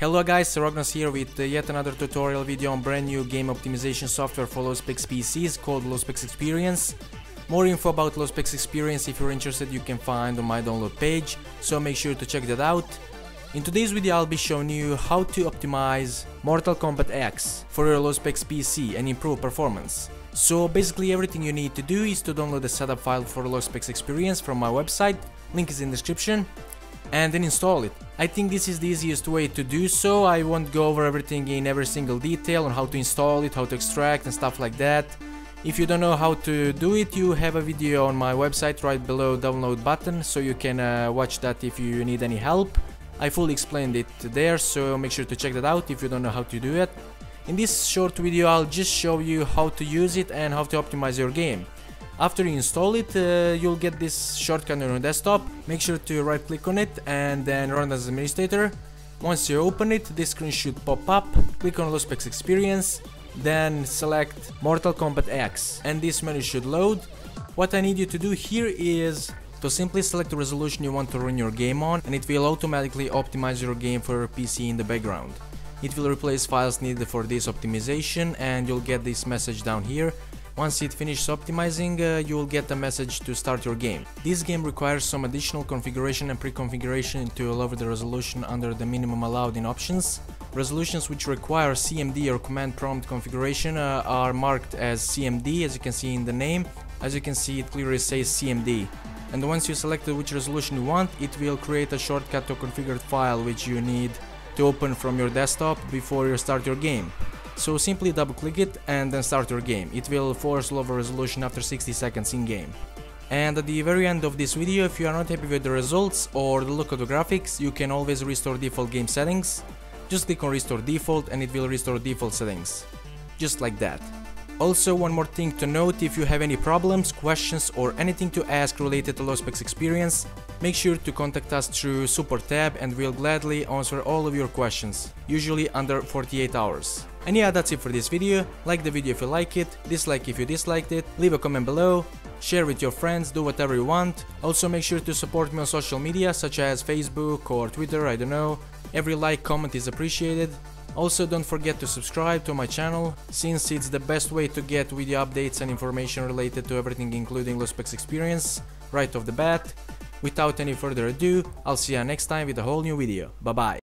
Hello guys, Ragnos here with uh, yet another tutorial video on brand new game optimization software for low specs PCs called low specs Experience. More info about low specs Experience if you're interested you can find on my download page, so make sure to check that out. In today's video I'll be showing you how to optimize Mortal Kombat X for your low specs PC and improve performance. So basically everything you need to do is to download the setup file for low specs Experience from my website, link is in the description, and then install it. I think this is the easiest way to do so, I won't go over everything in every single detail on how to install it, how to extract and stuff like that. If you don't know how to do it, you have a video on my website right below download button, so you can uh, watch that if you need any help. I fully explained it there, so make sure to check that out if you don't know how to do it. In this short video I'll just show you how to use it and how to optimize your game. After you install it, uh, you'll get this shortcut on your desktop. Make sure to right click on it and then run as administrator. Once you open it, this screen should pop up. Click on Low Specs Experience, then select Mortal Kombat X and this menu should load. What I need you to do here is to simply select the resolution you want to run your game on and it will automatically optimize your game for your PC in the background. It will replace files needed for this optimization and you'll get this message down here once it finishes optimizing, uh, you will get a message to start your game. This game requires some additional configuration and pre-configuration to lower the resolution under the minimum allowed in options. Resolutions which require CMD or command prompt configuration uh, are marked as CMD as you can see in the name. As you can see it clearly says CMD. And once you select which resolution you want, it will create a shortcut to configured file which you need to open from your desktop before you start your game. So simply double click it and then start your game. It will force lower resolution after 60 seconds in game. And at the very end of this video, if you are not happy with the results or the look of the graphics, you can always restore default game settings. Just click on restore default and it will restore default settings. Just like that. Also one more thing to note, if you have any problems, questions or anything to ask related to low specs experience, make sure to contact us through support tab and we'll gladly answer all of your questions, usually under 48 hours. And yeah, that's it for this video. Like the video if you like it, dislike if you disliked it, leave a comment below, share with your friends, do whatever you want. Also make sure to support me on social media such as Facebook or Twitter, I don't know. Every like, comment is appreciated. Also don't forget to subscribe to my channel, since it's the best way to get video updates and information related to everything including Low experience, right off the bat. Without any further ado, I'll see you next time with a whole new video. Bye bye.